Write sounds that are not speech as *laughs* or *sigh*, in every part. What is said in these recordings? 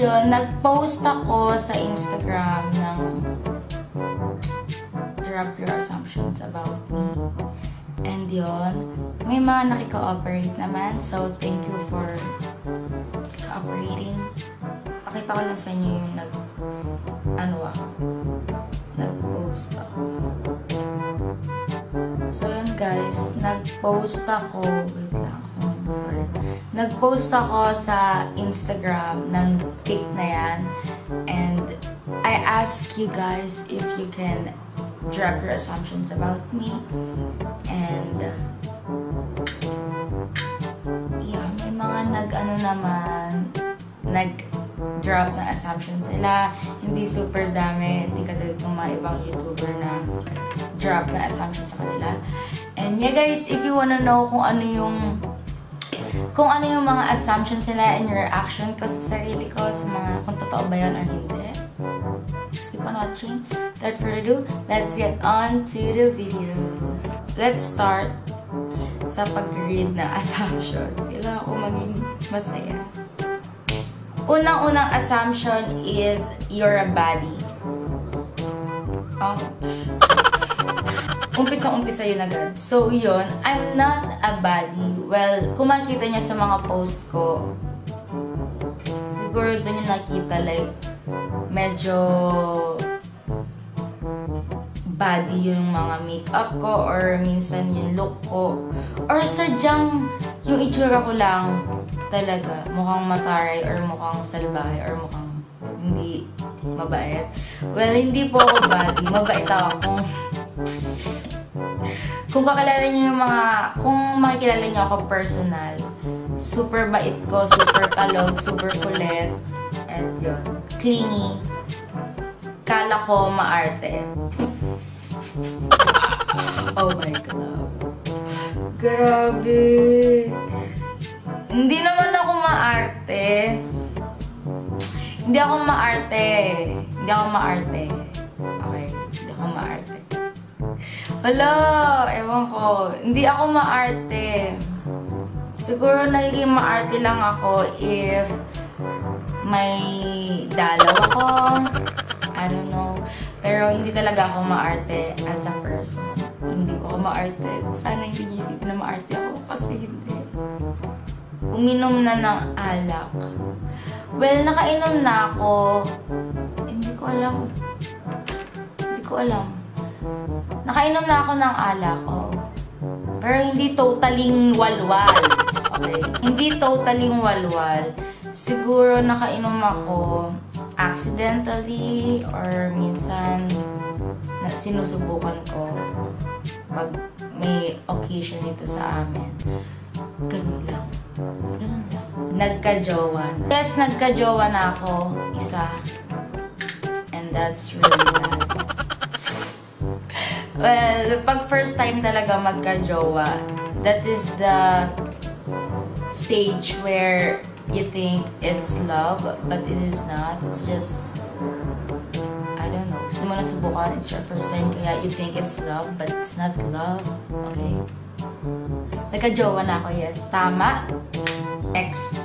yun, nag-post ako sa Instagram ng drop your assumptions about me. And yun, may mga nakiko-operate naman. So, thank you for cooperating. Pakita ko lang sa inyo yung nag, ano ako, nag-post ako. So, yun guys, nag-post ako, wait lang, sorry. Nag-post ako sa Instagram ng pic na yan. And, I ask you guys if you can drop your assumptions about me. And, yeah, may mga nag-ano naman, nag-drop na assumptions sila. Hindi super dami, hindi katulad ng mga ibang YouTuber na drop na assumptions sa kanila. And yeah guys, if you wanna know kung ano yung kung ano yung mga assumptions nila and your reaction ko sa sarili ko, sa mga kung totoo ba yan or hindi, just keep on watching. Without further ado, let's get on to the video. Let's start sa pag-read na assumption. *laughs* Kailangan ko maging masaya. Unang-unang assumption is you're a baddie. Ouch. Umpisa-umpisa yun agad. So, yun. I'm not a baddie. Well, kung makikita niya sa mga post ko, siguro doon yung nakita like, medyo body yung mga makeup ko or minsan yung look ko or sadyang yung itsura ko lang talaga mukhang mataray or mukhang salbahe or mukhang hindi mabait. Well, hindi po ako body. Mabait ako kung *laughs* kung kakilala niyo yung mga kung makikilala niyo ako personal super bait ko, super kalog, super kulit at yun, clingy kala ko maarte oh my God. Grabe. Hindi naman ako maarte. Hindi ako maarte. Hindi ako maarte. Okay. Hindi ako maarte. Hala, ewan ko. Hindi ako maarte. Siguro nagiging maarte lang ako if may dalaw ako. I don't know. Pero hindi talaga ako maarte as a person. Hindi ko ako maarte. Sana hindi isipin na maarte ako kasi hindi. Uminom na ng alak. Well, nakainom na ako. Hindi ko alam. Hindi ko alam. Nakainom na ako ng alak ko. Pero hindi totaling walwal. Okay? Hindi totaling walwal. Siguro nakainom ako accidentally or minsan na sinusubukan ko pag may occasion dito sa amin. Ganun lang. Ganun lang. Nagka-jowa na. Yes, nagka-jowa na ako. Isa. And that's really. Well, pag first time talaga magka-jowa, that is the stage where you think it's love, but it is not. It's just, I don't know. Gusto mo na subukan, it's your first time, kaya you think it's love, but it's not love. Okay? Nagka-jowa na ako, yes. Tama. Ex.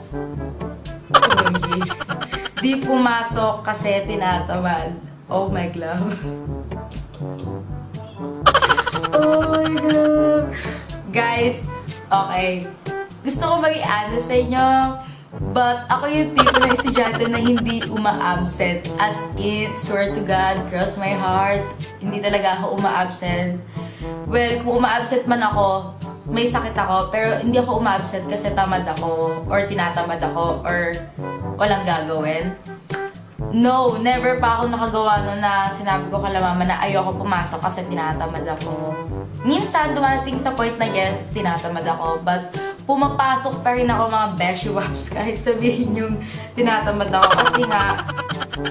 *laughs* Di pumasok kasi tinatamad. Oh my love. Oh my god. Guys, okay. Gusto ko maging honest sa inyo. But ako yung tipo ng estudyante na hindi uma-absent. As in, swear to God, cross my heart, hindi talaga ako uma-absent. Well, kung uma-absent man ako, may sakit ako, pero hindi ako uma-absent kasi tamad ako, or tinatamad ako, or walang gagawin. No, never pa ako nakagawa no na sinabi ko kala mama na ayoko pumasok kasi tinatamad ako. Minsan, dumating sa point na yes, tinatamad ako, but pumapasok pa rin ako mga beshi waps *laughs* kahit sabihin yung tinatamad ako. Kasi nga,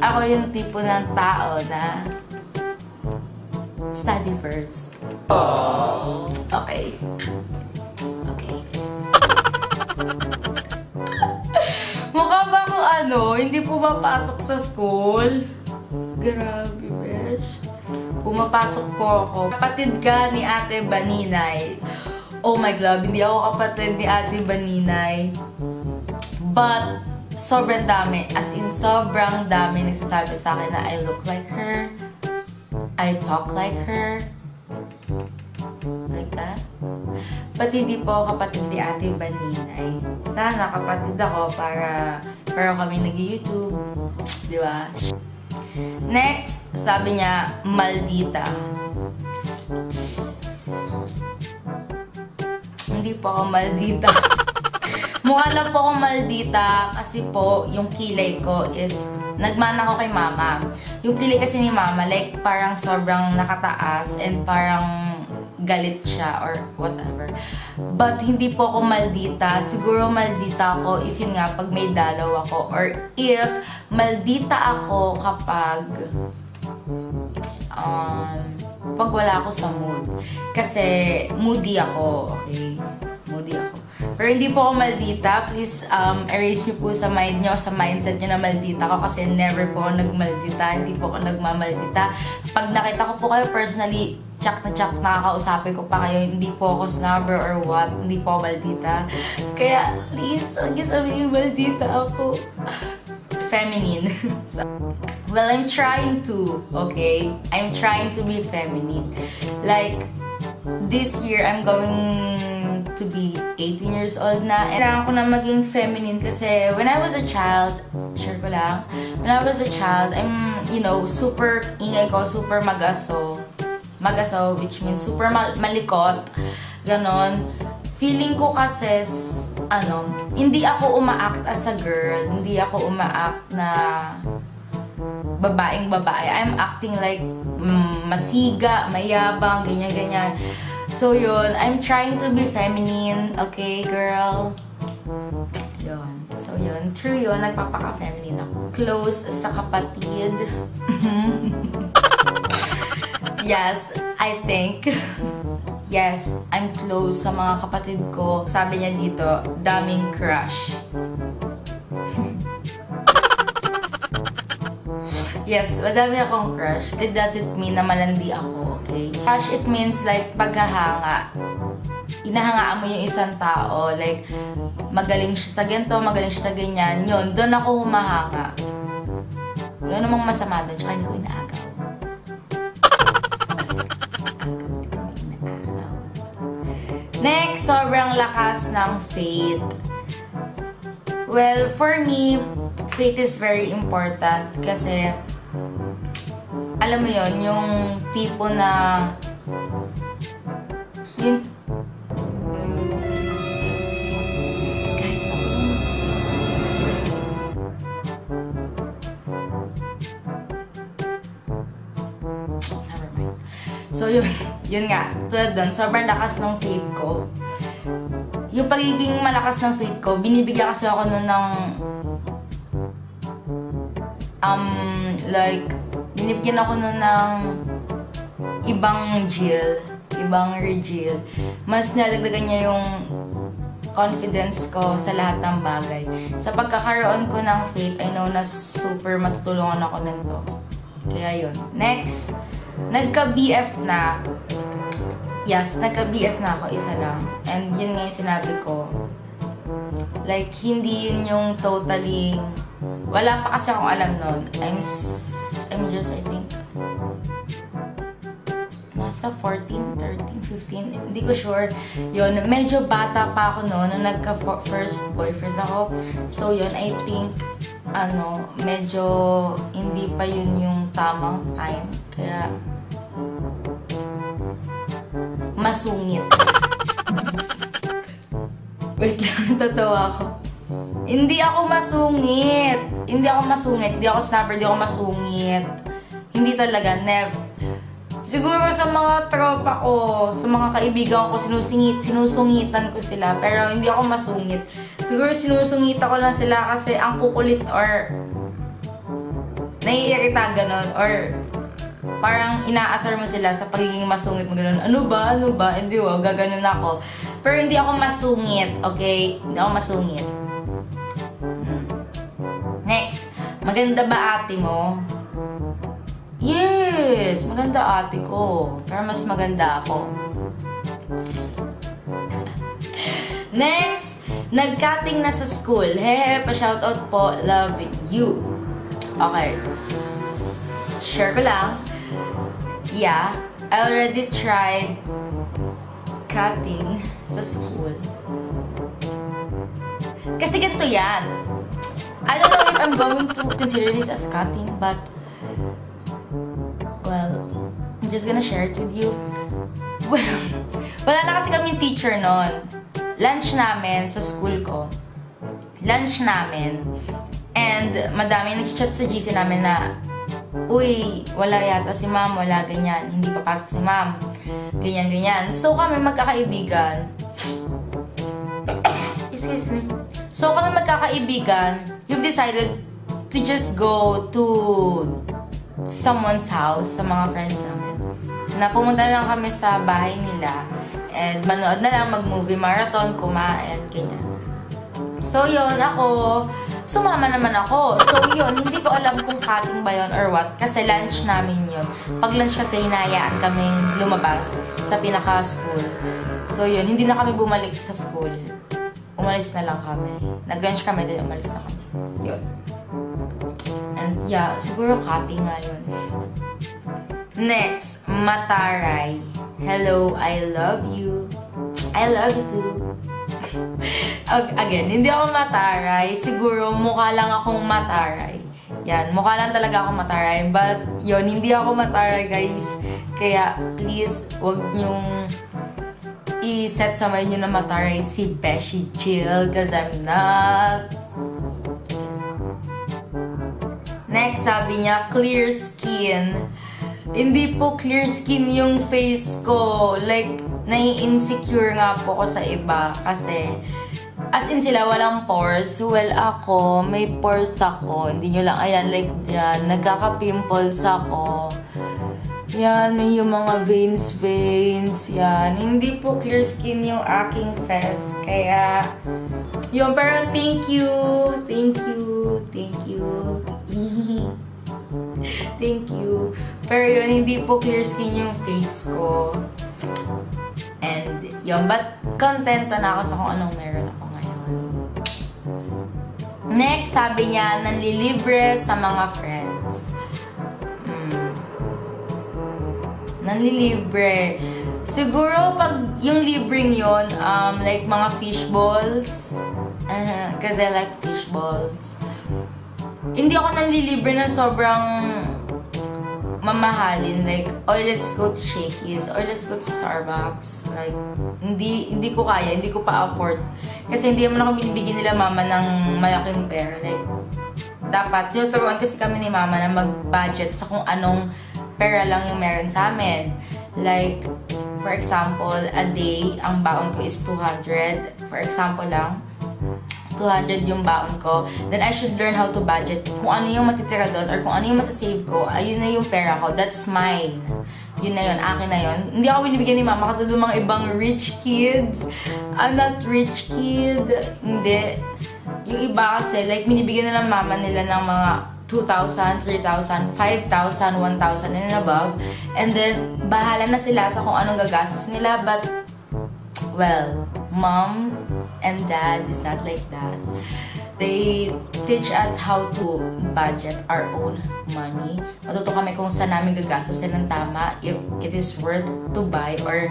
ako yung tipo ng tao na study first. Okay. Okay. Ano, hindi pumapasok sa school? Grabe, besh. pumapasok po ako. Kapatid ka ni Ate Baninay. Oh my God, hindi ako kapatid ni Ate Baninay. But, sobrang dami. As in, sobrang dami nagsasabi sa akin na I look like her. I talk like her. Like that. But hindi po kapatid ni Ate Baninay. Sana kapatid ako para pero kami nag-YouTube. Di ba? Next, sabi niya, maldita. Hindi po ako maldita. *laughs* Mukha lang po akong maldita kasi po yung kilay ko is nagmana ako kay mama. Yung kilay kasi ni mama, like parang sobrang nakataas and parang galit siya or whatever. But hindi po ako maldita. Siguro maldita ako if yun nga, pag may dalaw ako. Or if maldita ako kapag um, pag wala ako sa mood. Kasi moody ako, okay? Moody ako. Pero hindi po ako maldita. Please um, erase niyo po sa mind niyo, sa mindset niyo na maldita ako kasi never po ako nagmaldita. Hindi po ako nagmamaldita. Pag nakita ko po kayo personally, tsak na tsak nakakausapin ko pa kayo, hindi po ako snubber or what, hindi po maldita. Kaya, please, huwag niyo sabihin maldita ako. *laughs* Feminine. *laughs* well, I'm trying to, okay? I'm trying to be feminine. Like, this year, I'm going to be 18 years old na. And kailangan ko na maging feminine kasi when I was a child, share ko lang, when I was a child, I'm, you know, super ingay ko, super magaso magasaw, which means super mal malikot. Ganon. Feeling ko kasi, ano, hindi ako uma-act as a girl. Hindi ako uma-act na babaeng babae. I'm acting like mm, masiga, mayabang, ganyan-ganyan. So, yun. I'm trying to be feminine. Okay, girl? Yun. So, yun. True yun. Nagpapaka-feminine ako. Close sa kapatid. *laughs* Yes, I think. Yes, I'm close sa mga kapatid ko. Sabi niya dito, daming crush. yes, madami akong crush. It doesn't mean na malandi ako, okay? Crush, it means like paghahanga. Inahangaan mo yung isang tao. Like, magaling siya sa ganito, magaling siya sa ganyan. Yun, doon ako humahanga. Wala namang masama doon, tsaka hindi ko inaagaw. Next, sobrang lakas ng faith. Well, for me, faith is very important kasi alam mo yon yung tipo na yung yun yun nga, tulad doon, sobrang lakas ng faith ko. Yung pagiging malakas ng faith ko, binibigyan kasi ako nun ng um, like, binibigyan ako nun ng ibang Jill, ibang Regil. Mas nalagdagan niya yung confidence ko sa lahat ng bagay. Sa pagkakaroon ko ng faith, I know na super matutulungan ako nito. Kaya yun. Next, nagka-BF na. Yes, nagka-BF na ako, isa lang. And yun nga yung sinabi ko. Like, hindi yun yung totally... Wala pa kasi akong alam nun. I'm, I'm just, I think, nasa 14, 13, 15, hindi ko sure. Yun, medyo bata pa ako noon nung nagka-first boyfriend ako. So, yun, I think, ano, medyo hindi pa yun yung tamang time. Kaya, masungit. *laughs* Wait lang, *laughs* tatawa ako. Hindi ako masungit. Hindi ako masungit. Hindi ako snapper. Hindi ako masungit. Hindi talaga. Never. Siguro sa mga tropa ko, sa mga kaibigan ko, sinusungit, sinusungitan ko sila. Pero hindi ako masungit. Siguro sinusungita ko lang sila kasi ang kukulit or naiirita ganon. Or parang inaasar mo sila sa pagiging masungit mo ganun. Ano ba? Ano ba? Hindi oh, gaganon ako. Pero hindi ako masungit, okay? Hindi ako masungit. Hmm. Next, maganda ba ate mo? Yes! Maganda ate ko. Pero mas maganda ako. *laughs* Next, nag-cutting na sa school. Hehe, pa-shoutout po. Love you. Okay. Share ko lang. Yeah, I already tried cutting sa school. Kasi ganito yan. I don't know if I'm going to consider this as cutting, but just gonna share it with you. Well, *laughs* wala na kasi kami teacher noon. Lunch namin sa school ko. Lunch namin. And madami nag-chat sa GC namin na Uy, wala yata si ma'am, wala ganyan. Hindi papasok si ma'am. Ganyan, ganyan. So, kami magkakaibigan. *coughs* Excuse me. So, kami magkakaibigan, you've decided to just go to someone's house, sa mga friends namin. Na lang kami sa bahay nila. And manood na lang, mag-movie marathon, kumain, ganyan. So, yun, ako, sumama naman ako. So, yun, hindi ko alam kung cutting ba yun or what. Kasi lunch namin yun. Pag lunch kasi, hinayaan kaming lumabas sa pinaka-school. So, yun, hindi na kami bumalik sa school. Umalis na lang kami. Nag-lunch kami, din umalis na kami. Yun. And yeah, siguro cutting nga yun. Next, Mataray. Hello, I love you. I love you *laughs* too. Again, hindi ako mataray. Siguro, mukha lang akong mataray. Yan, mukha lang talaga akong mataray. But, yon hindi ako mataray, guys. Kaya, please, wag nyong i-set sa mind nyo na mataray si Beshi Jill. Because I'm not. Next, sabi niya, clear skin. Hindi po clear skin yung face ko. Like, nai-insecure nga po ako sa iba. Kasi, as in sila, walang pores. Well, ako, may pores ako. Hindi nyo lang, ayan, like dyan. Nagkaka-pimples ako. Yan, may yung mga veins, veins. Yan. Hindi po clear skin yung aking face. Kaya, yun. Pero thank you. Thank you. Thank you. *laughs* thank you. Pero yun, hindi po clear skin yung face ko. And, yun. But, contento na ako sa kung anong meron ako ngayon. Next, sabi niya, nanlilibre sa mga friends. Hmm. Nanlilibre. Siguro, pag yung libreng yon um, like mga fish balls. Uh, *laughs* Kasi like fish. Hindi ako nanlilibre na sobrang mamahalin. Like, oh, let's go to Shakey's or let's go to Starbucks. Like, hindi hindi ko kaya, hindi ko pa afford. Kasi hindi naman ako binibigyan nila mama ng malaking pera. Like, dapat, tinuturuan kasi kami ni mama na mag-budget sa kung anong pera lang yung meron sa amin. Like, for example, a day, ang baon ko is 200. For example lang, 200 yung baon ko, then I should learn how to budget. Kung ano yung matitira doon or kung ano yung masasave ko, ayun na yung pera ko. That's mine. Yun na yun, akin na yun. Hindi ako binibigyan ni mama katulad ng mga ibang rich kids. I'm not rich kid. Hindi. Yung iba kasi, like, binibigyan na lang mama nila ng mga 2,000, 3,000, 5,000, 1,000 and above. And then, bahala na sila sa kung anong gagastos nila. But, well, mom and dad is not like that. They teach us how to budget our own money. Matuto kami kung saan namin gagastusin ng tama, if it is worth to buy, or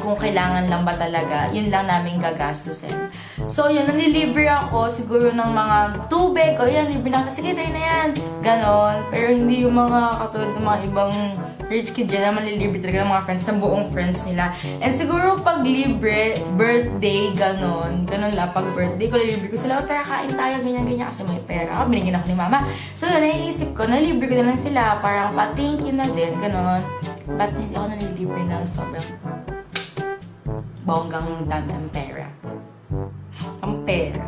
kung kailangan lang ba talaga, yun lang namin gagastusin. So, yun, nanlilibre ako siguro ng mga tubig. O, yan, libre na ako. Sige, sa'yo na yan. Ganon. Pero hindi yung mga katulad ng mga ibang rich kid dyan na talaga ng mga friends, ng buong friends nila. And siguro pag libre, birthday, ganon. Ganon lang. Pag birthday ko, nalibre ko sila. O, tara, kain tayo, ganyan-ganyan. Kasi may pera ako. Binigyan ako ni mama. So, yun, naiisip ko, nalibre ko na lang sila. Parang pa-thank you na din. Ganon. But hindi ako nalilibre na sobrang bonggang dami ng pera. Ang pera.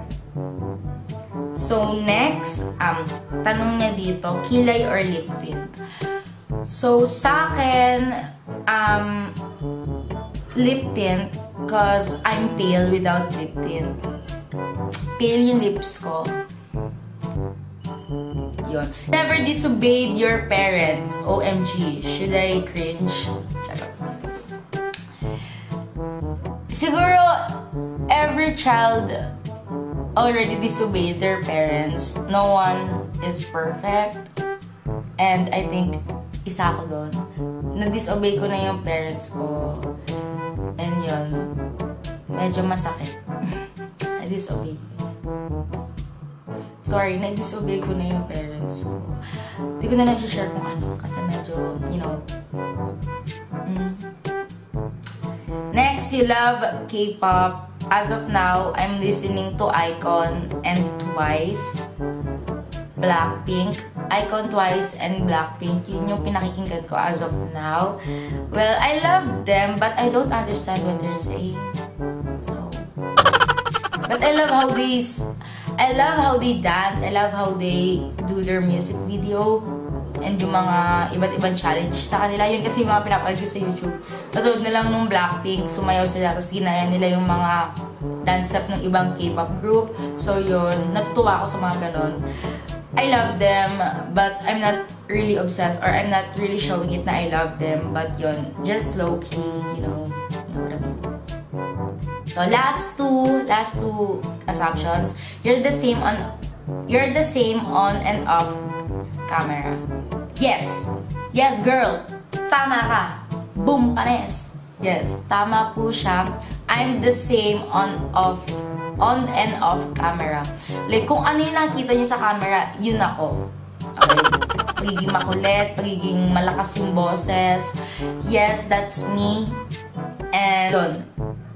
So, next, um, tanong niya dito, kilay or lip tint? So, sa akin, um, lip tint because I'm pale without lip tint. Pale yung lips ko. yon. Never disobeyed your parents. OMG. Should I cringe? Siguro, every child already disobeyed their parents. No one is perfect. And I think, isa ako doon. Na-disobey ko na yung parents ko. And yun, medyo masakit. *laughs* Na-disobey. Sorry, na-disobey ko na yung parents ko. Hindi ko na lang share kung ano. Kasi medyo, you know. Mm. Next, you love K-pop. As of now, I'm listening to Icon and Twice. Blackpink. Icon Twice and Blackpink. Yun yung pinakikinggan ko as of now. Well, I love them, but I don't understand what they're saying. So, but I love how they, I love how they dance. I love how they do their music video and yung mga iba't ibang challenge sa kanila. Yun kasi yung mga pinapanood ko sa YouTube. Katulad na lang nung Blackpink, sumayaw sila, tapos ginaya nila yung mga dance step ng ibang K-pop group. So yun, natutuwa ako sa mga ganon. I love them, but I'm not really obsessed or I'm not really showing it na I love them. But yun, just low-key, you know. So last two, last two assumptions, you're the same on, you're the same on and off camera. Yes! Yes, girl! Tama ka! Boom! Pares! Yes, tama po siya. I'm the same on off on and off camera. Like, kung ano yung nakikita niyo sa camera, yun ako. Okay? Pagiging makulit, pagiging malakas yung boses. Yes, that's me. And, yun.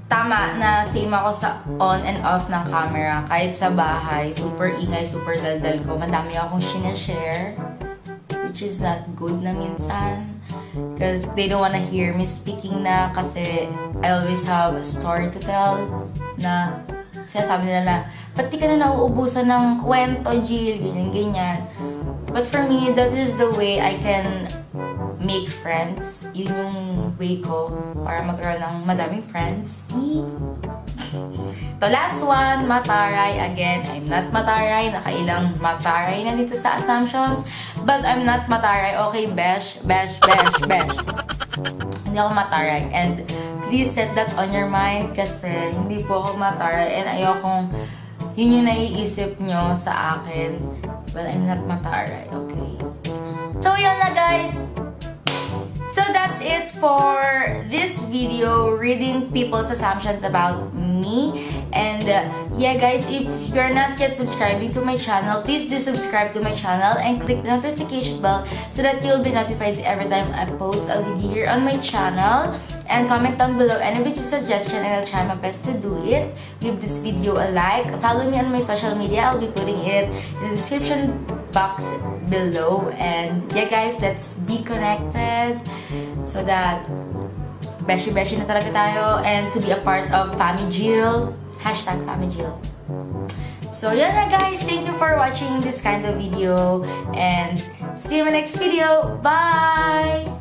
Tama na same ako sa on and off ng camera. Kahit sa bahay, super ingay, super daldal ko. Madami akong sinashare. Which is not good na minsan. Because they don't wanna hear me speaking na kasi I always have a story to tell na sinasabi nila na, ba't di ka na nauubusan ng kwento, Jill, ganyan, ganyan. But for me, that is the way I can make friends. Yun yung way ko para magkaroon ng madaming friends. *laughs* The last one, Mataray. Again, I'm not Mataray. Nakailang Mataray na dito sa assumptions. But I'm not Mataray. Okay, Besh, Besh, Besh, Besh. Hindi ako Mataray. And please set that on your mind kasi hindi po ako Mataray. And ayokong yun yung naiisip nyo sa akin. Well, I'm not Mataray. Okay. So, yun na guys. So that's it for this video, reading people's assumptions about me. And uh, yeah guys, if you're not yet subscribing to my channel, please do subscribe to my channel and click the notification bell so that you'll be notified every time I post a video here on my channel. And comment down below any video suggestion and I'll try my best to do it. Give this video a like. Follow me on my social media. I'll be putting it in the description box below. And yeah guys, let's be connected so that beshi-beshi na talaga tayo and to be a part of Famijil. Hashtag Famijil. So yun na guys, thank you for watching this kind of video and see you in my next video. Bye!